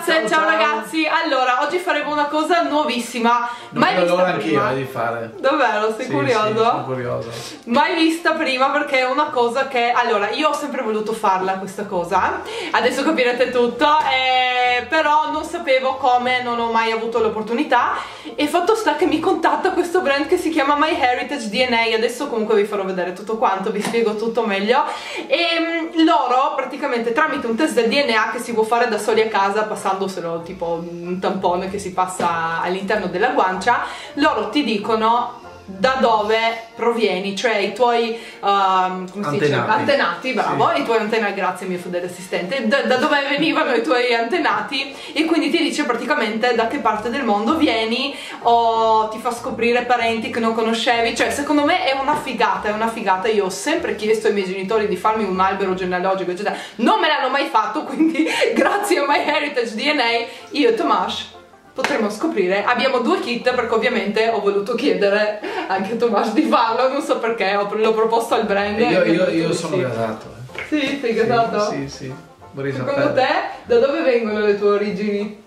ragazze, ciao, ciao, ragazzi. Allora, oggi faremo una cosa nuovissima. Non mai vedo l'ora anch'io di fare. Davvero, sei sì, curioso? Sì, sono curioso. Mai vista prima perché è una cosa che allora, io ho sempre voluto farla questa cosa. Adesso capirete tutto, eh, però non sapevo come, non ho mai avuto l'opportunità e fatto sta che mi contatta questo brand che si chiama My Heritage DNA. Adesso comunque vi farò vedere tutto quanto, vi spiego tutto meglio. E mm, loro praticamente tramite un test del DNA che si può fare da soli a casa passandoselo tipo un tampone che si passa all'interno della guancia, loro ti dicono da dove provieni, cioè i tuoi uh, antenati. antenati, bravo, sì. i tuoi antenati, grazie mio fedele assistente, da, da, dove venivano i tuoi antenati? E quindi ti dice praticamente da che parte del mondo vieni o ti fa scoprire parenti che non conoscevi, cioè secondo me è una figata, è una figata, io ho sempre chiesto ai miei genitori di farmi un albero genealogico eccetera, non me l'hanno mai fatto quindi grazie a MyHeritage DNA io e Tomasz potremo scoprire. Abbiamo due kit perché ovviamente ho voluto chiedere anche a Tomas di farlo, non so perché, l'ho proposto al brand. Io, io, io sono sì. gasato. Eh. Sì, sei gasato? Sì, sì. Vorrei Secondo te da dove vengono le tue origini?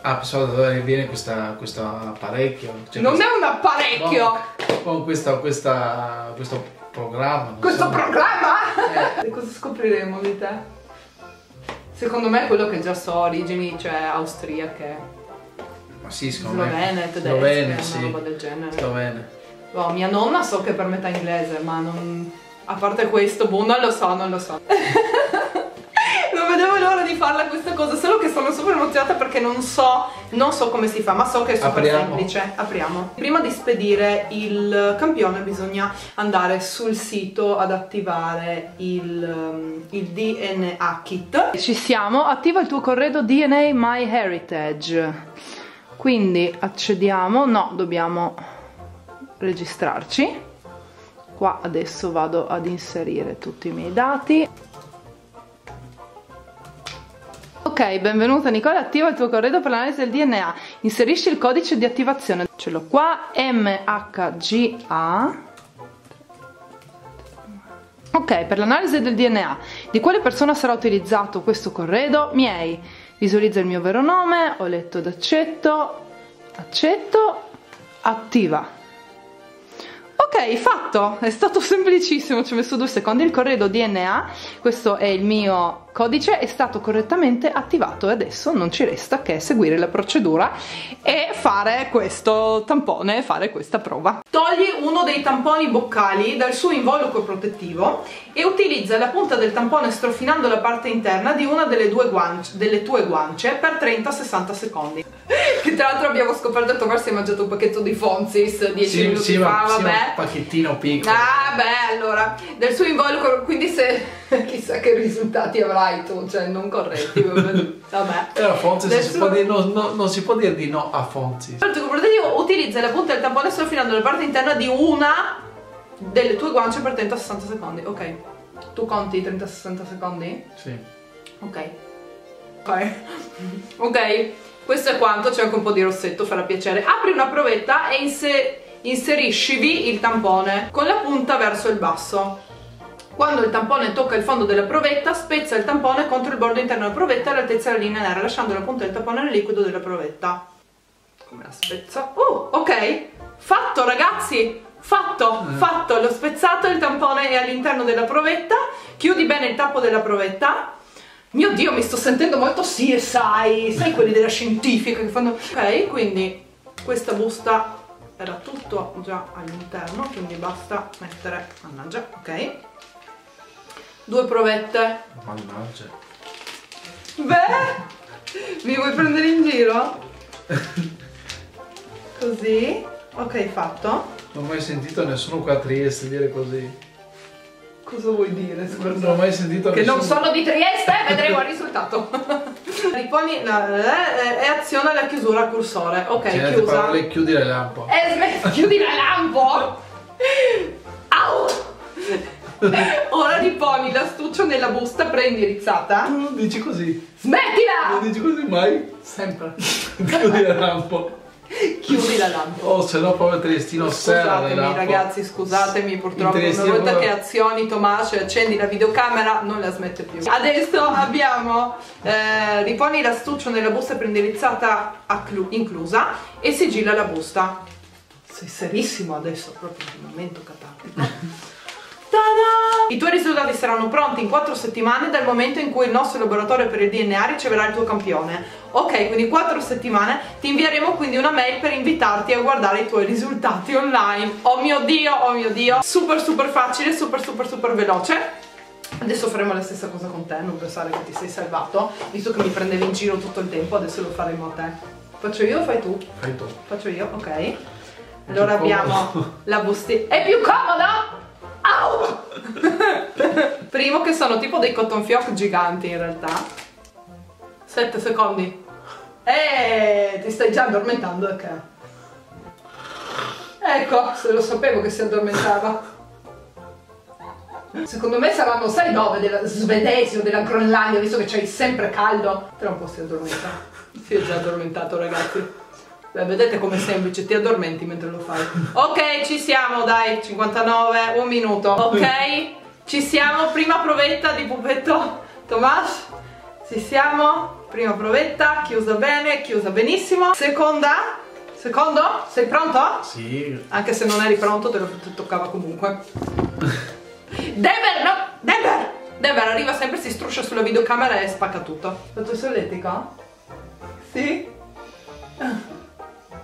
Ah, pensavo da dove viene questa, questo apparecchio. Cioè non questo... è un apparecchio! Con questa, questa, questo programma. Questo so. programma? Eh. cosa scopriremo di te? Secondo me quello che già so, origini, cioè austriache. Ma sì, secondo Slovene, me. tedesche, Slovene, sì. roba del genere. Slovene. Oh, mia nonna so che per metà inglese, ma non... A parte questo, boh, non lo so, non lo so. non vedevo l'ora di farla questa cosa, solo che sono super emozionata perché non so, non so come si fa, ma so che è super Apriamo. semplice. Apriamo. Prima di spedire il campione bisogna andare sul sito ad attivare il, um, il DNA kit. Ci siamo, attiva il tuo corredo DNA MyHeritage quindi accediamo no dobbiamo registrarci. Qua adesso vado ad inserire tutti i miei dati. Ok benvenuta Nicola attiva il tuo corredo per l'analisi del DNA inserisci il codice di attivazione. Ce l'ho qua MHGA Ok, per l'analisi del DNA, di quale persona sarà utilizzato questo corredo? Miei visualizza il mio vero nome, ho letto ed accetto, accetto, attiva. Ok, fatto, è stato semplicissimo, ci ho messo due secondi, il corredo DNA, questo è il mio codice, è stato correttamente attivato e adesso non ci resta che seguire la procedura e fare questo tampone, fare questa prova. Togli uno dei tamponi boccali dal suo involucro protettivo e utilizza la punta del tampone strofinando la parte interna di una delle, due guance, delle tue guance per 30-60 secondi. che tra l'altro abbiamo scoperto che Tomás si è mangiato un pacchetto di Fonzis 10 sì, minuti sì, fa, vabbè. Sì, un pacchettino piccolo. Ah, beh, allora, del suo involucro, quindi se chissà che risultati tu, cioè non corretti, vabbè. Era Fonzis, non, si dire, no, no, non si può dire di no a Fonzis. Il tuo protettivo utilizza la punta del tampone strofinando la parte interna di una delle tue guance per 30-60 secondi, ok. Tu conti 30-60 secondi? Sì. Ok. Ok. ok. Questo è quanto, c'è anche un po' di rossetto, farà piacere. Apri una provetta e inser inseriscivi il tampone con la punta verso il basso. Quando il tampone tocca il fondo della provetta, spezza il tampone contro il bordo interno della provetta all'altezza della linea nera, lasciando la punta del tampone nel liquido della provetta. Come la spezza? Oh, ok! Fatto ragazzi! Fatto, mm. fatto, l'ho spezzato, il tampone è all'interno della provetta, chiudi bene il tappo della provetta mio Dio, mi sto sentendo molto CSI, sai quelli della scientifica che fanno... Ok, quindi questa busta era tutto già all'interno, quindi basta mettere... Mannaggia, ok. Due provette. Mannaggia. Beh, mi vuoi prendere in giro? Così. Ok, fatto. Non ho mai sentito nessuno qua a Trieste dire così. Cosa vuoi dire? Scusa? Non ho mai sentito Che nessuno... non sono di Trieste, vedremo il risultato. Riponi no, e aziona la chiusura al cursore. Ok, C'è chiusa. Parole, chiudi la lampo. Eh, smetti, chiudi la lampo! Ora riponi l'astuccio nella busta preindirizzata. Tu non dici così. Smettila! Non dici così mai? Sempre. chiudi la lampo. Chiudi la lampada. Oh, se no proprio Triestino serra Scusatemi ragazzi, scusatemi, purtroppo una volta proprio- che azioni Tomas e accendi la videocamera non la smette più. Adesso abbiamo eh, riponi l'astuccio nella busta preindirizzata inclusa e sigilla la busta. Sei serissimo adesso, proprio un momento catartico. Ta-da! I tuoi risultati saranno pronti in 4 settimane dal momento in cui il nostro laboratorio per il DNA riceverà il tuo campione. Ok, quindi 4 settimane ti invieremo quindi una mail per invitarti a guardare i tuoi risultati online. Oh mio dio, oh mio dio, super super facile, super super super veloce. Adesso faremo la stessa cosa con te, non pensare che ti sei salvato, visto che mi prendevi in giro tutto il tempo, adesso lo faremo a te. Faccio io o fai tu? Fai tu. Faccio io, ok. Allora comodo. abbiamo la bustina. È più comoda? Primo che sono tipo dei cotton fioc giganti in realtà. 7 secondi. Eh, ti stai già addormentando, ok. Ecco, se lo sapevo che si addormentava. Secondo me saranno, sai dove? Della svedesi o della Groenlandia, visto che c'hai sempre caldo. Tra un po' si addormenta. Si è già addormentato, ragazzi. Beh, vedete com'è semplice, ti addormenti mentre lo fai. Ok, ci siamo, dai, 59, un minuto. Ok, ci siamo, prima provetta di pupetto Tomas. Ci siamo, prima provetta, chiusa bene, chiusa benissimo. Seconda, secondo, sei pronto? Sì. Anche se non eri pronto, te lo te toccava comunque. Dever, no! Dever! Dever arriva sempre, si struscia sulla videocamera e spacca tutto. Fatto il solletico? Sì? Ah.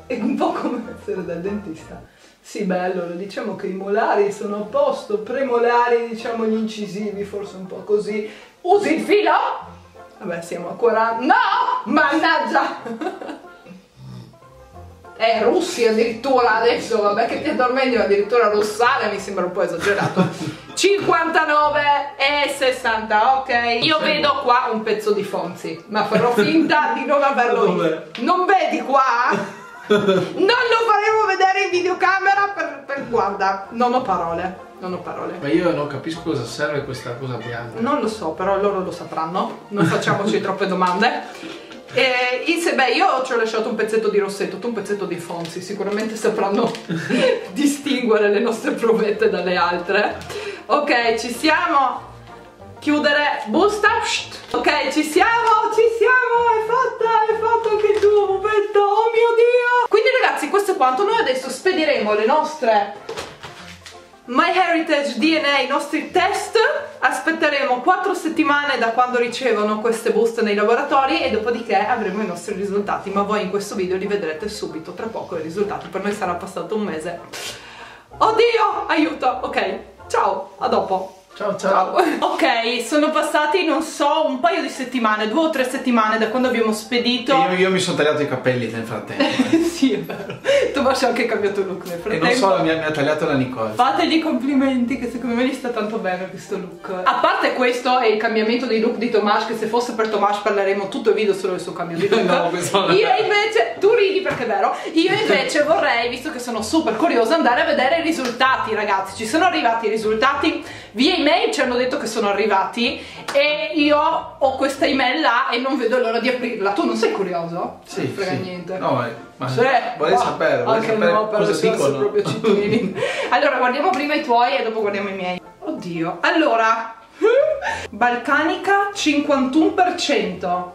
È un po' come essere dal dentista. Sì, beh, allora diciamo che i molari sono a posto, premolari, diciamo gli incisivi, forse un po' così. Usi il filo? Vabbè, siamo a 40. No! Mannaggia! Eh, russi addirittura adesso, vabbè che ti addormenti, ma addirittura rossale mi sembra un po' esagerato. 59 e 60, ok. Io vedo qua un pezzo di Fonzi, ma farò finta di non averlo visto. Non vedi qua? Non lo faremo vedere in videocamera per, per- guarda, non ho parole, non ho parole. Ma io non capisco cosa serve questa cosa bianca. Non lo so, però loro lo sapranno, non facciamoci troppe domande. E in se beh, io ci ho lasciato un pezzetto di rossetto, tu un pezzetto di Fonzi, sicuramente sapranno distinguere le nostre provette dalle altre. Ok, ci siamo. Chiudere busta. Ok, ci siamo, ci siamo, è fatta, è fatto anche tuo pupetto, oh mio dio. Quindi ragazzi, questo è quanto. Noi adesso spediremo le nostre MyHeritage DNA, i nostri test, aspetteremo 4 settimane da quando ricevono queste buste nei laboratori e dopodiché avremo i nostri risultati, ma voi in questo video li vedrete subito, tra poco i risultati, per noi sarà passato un mese. Oddio, aiuto, ok, ciao, a dopo. Ciao ciao. Ok, sono passati, non so, un paio di settimane, due o tre settimane da quando abbiamo spedito. Io, io mi sono tagliato i capelli nel frattempo. sì, è vero. Tomas ha anche cambiato look nel e frattempo. non solo mi ha, mi ha tagliato la Nicole. Fategli complimenti che secondo me gli sta tanto bene questo look. A parte questo è il cambiamento di look di Tomas, che se fosse per Tomas parleremo tutto il video solo del suo cambio di look. No, questo non è Io invece, tu ridi perché è vero, io invece vorrei, visto che sono super curiosa, andare a vedere i risultati ragazzi. Ci sono arrivati i risultati via email, ci hanno detto che sono arrivati e io ho questa email là e non vedo l'ora di aprirla. Tu non sei curioso? Sì, Non frega sì. niente. No, ma, ma Sì, vorrei sapere, vorrei anche sapere no, però cosa dicono. proprio cittadini. allora, guardiamo prima i tuoi e dopo guardiamo i miei. Oddio. Allora, Balcanica 51%.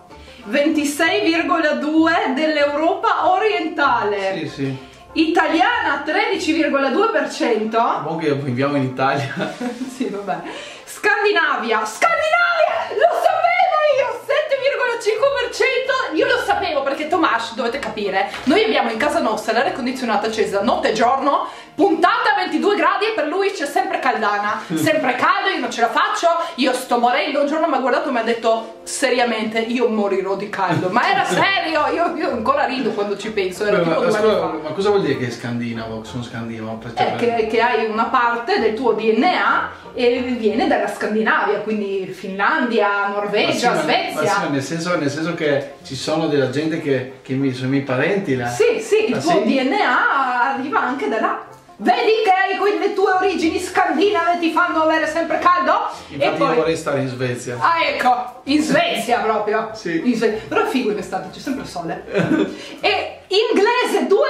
26,2 dell'Europa orientale. Sì, sì. Italiana 13,2%. Buon che viviamo in Italia. sì, vabbè. Scandinavia. Scandinavia! Lo sapevo io! 7,5%! Io lo sapevo perché Tomas, dovete capire, noi abbiamo in casa nostra l'aria condizionata accesa notte e giorno, puntata a 22 gradi e per lui c'è sempre caldana. Sempre caldo, io non ce la faccio, io sto morendo. Un giorno mi ha guardato e mi ha detto seriamente io morirò di caldo. Ma era serio, io, io ancora rido quando ci penso, era Beh, ma, fa. ma cosa vuol dire che è scandinavo? Sono scandinavo? Perché- È che, che hai una parte del tuo DNA e viene dalla Scandinavia, quindi Finlandia, Ma sì, Norvegia, ma- ma Svezia. sì, ma nel, senso, nel senso che ci sono della gente che, che mi, sono i miei parenti là. Sì, sì, il Ah, tuo sì? DNA arriva anche da là. Vedi che hai que- le tue origini scandinave ti fanno avere sempre caldo? Infatti e poi... io vorrei stare in Svezia. Ah ecco, in Svezia proprio. Sì. In Sve- Però è figo in estate, c'è sempre il sole. e inglese 2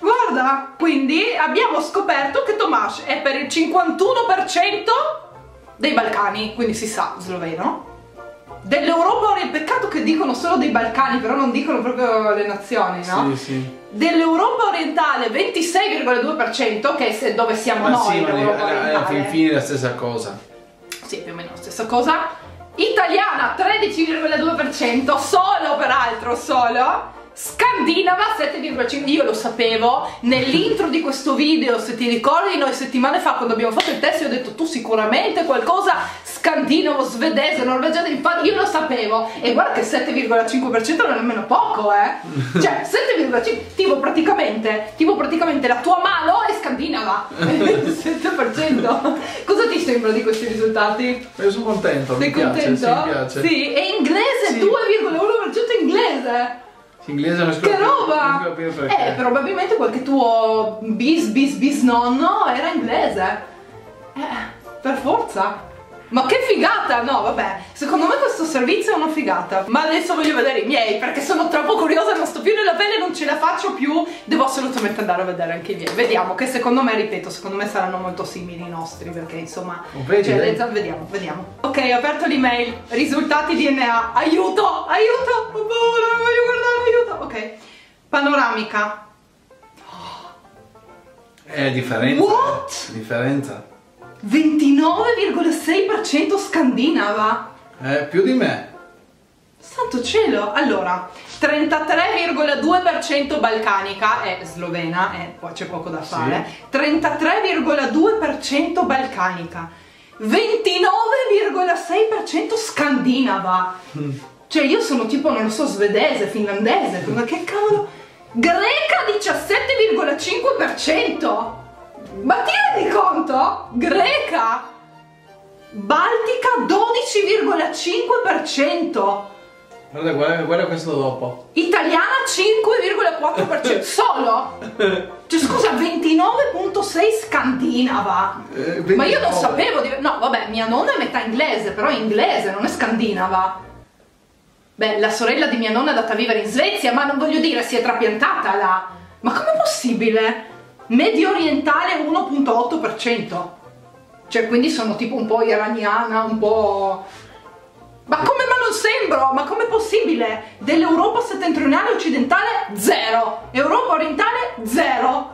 Guarda, quindi abbiamo scoperto che Tomasz è per il 51% dei Balcani, quindi si sa, sloveno. Dell'Europa, peccato che dicono solo dei Balcani, però non dicono proprio le nazioni, no? Sì, sì. Dell'Europa orientale 26,2%, che è dove siamo Ma noi, sì, ma alla orientale. fin fine è la stessa cosa. Sì, più o meno la stessa cosa. Italiana 13,2%, solo peraltro, solo. Scandinava 7,5%, io lo sapevo, nell'intro di questo video, se ti ricordi, noi settimane fa quando abbiamo fatto il test io ho detto tu sicuramente qualcosa scandinavo, svedese, norvegese, infatti io lo sapevo e guarda che 7,5% non è nemmeno poco, eh. Cioè, 7,5 tipo praticamente, tipo praticamente la tua mano è scandinava. 7%. Cosa ti sembra di questi risultati? Io sono contento, Sei mi piace, contento? sì, mi piace. Sì, e inglese Sì. 2,1% inglese. Inglese non riesco Che roba! Eh, probabilmente qualche tuo bis bis bis nonno era inglese. Eh, per forza. Ma che figata! No, vabbè, secondo me questo servizio è una figata. Ma adesso voglio vedere i miei, perché sono troppo curiosa, non sto più nella pelle, non ce la faccio più. Devo assolutamente andare a vedere anche i miei. Vediamo, che secondo me, ripeto, secondo me saranno molto simili i nostri, perché insomma... Oh, vedi, cioè, vediamo, vediamo. Ok, ho aperto l'email. Risultati DNA. Aiuto! Aiuto! Ho paura, non voglio guardare! Ok. Panoramica. È differenza. What? eh, Differenza. 29,6% scandinava. Eh, più di me. Santo cielo! Allora, 33,2% balcanica, è slovena, eh, qua c'è poco da fare. 33,2% balcanica. 29,6% scandinava. Cioè io sono tipo, non lo so, svedese, finlandese, ma che cavolo? Greca 17,5%! Ma ti rendi conto? Greca! Baltica 12,5%! Guarda, guarda, guarda questo dopo. Italiana 5,4% solo? Cioè scusa, 29.6 scandinava. Eh, Ma io non 29. sapevo di... No, vabbè, mia nonna è metà inglese, però è inglese, non è scandinava. Beh, la sorella di mia nonna è andata a vivere in Svezia, ma non voglio dire, si è trapiantata là. Ma com'è possibile? Medio orientale 1.8%. Cioè, quindi sono tipo un po' iraniana, un po'... Ma come ma non sembro? Ma com'è possibile? Dell'Europa settentrionale occidentale zero. Europa orientale zero.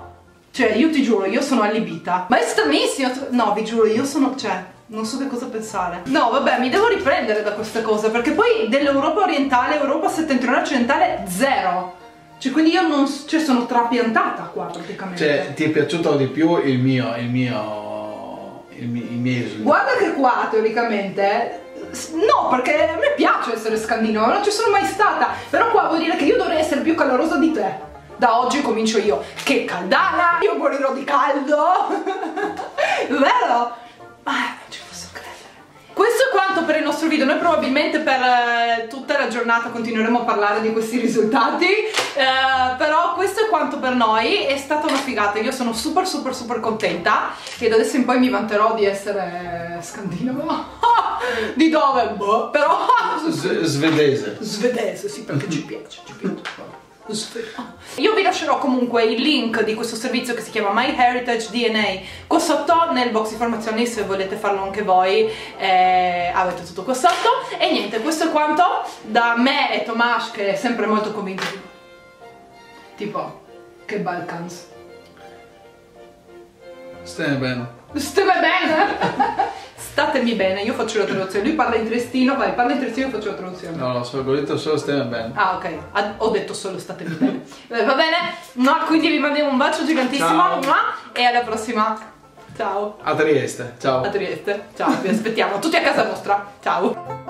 Cioè, io ti giuro, io sono allibita. Ma è stranissimo. No, vi giuro, io sono. Cioè, non so che cosa pensare. No, vabbè, mi devo riprendere da queste cose. Perché poi dell'Europa orientale, Europa settentrionale occidentale zero. Cioè, quindi io non. Cioè, sono trapiantata qua praticamente. Cioè, ti è piaciuto di più il mio, il mio, il mi- i miei risultati? Guarda che qua teoricamente no perché a me piace essere scandinava non ci sono mai stata però qua vuol dire che io dovrei essere più calorosa di te da oggi comincio io che caldana io morirò di caldo vero? Nostro video, noi probabilmente per eh, tutta la giornata continueremo a parlare di questi risultati, eh, però questo è quanto per noi, è stata una figata, io sono super super super contenta e da adesso in poi mi vanterò di essere scandinava, di dove? Boh, però S- svedese. svedese, sì perché ci piace, ci piace. Io vi lascerò comunque il link di questo servizio che si chiama My Heritage DNA qua sotto nel box informazioni se volete farlo anche voi. Eh, avete tutto qua sotto. E niente questo è quanto. Da me e Tomasz che è sempre molto convinto. Tipo che Balkans Stai bene. State bene statemi bene io faccio la traduzione lui parla in triestino vai parla in triestino io faccio la traduzione No, no, solo, ho detto solo stai bene. Ah ok, Ah, ho detto solo statemi bene. Eh, Va bene? No, quindi vi mandiamo un bacio gigantissimo Ciao. e alla prossima. Ciao. A Trieste, ciao. A Trieste. Ciao, vi aspettiamo tutti a casa nostra. Ciao. Ciao.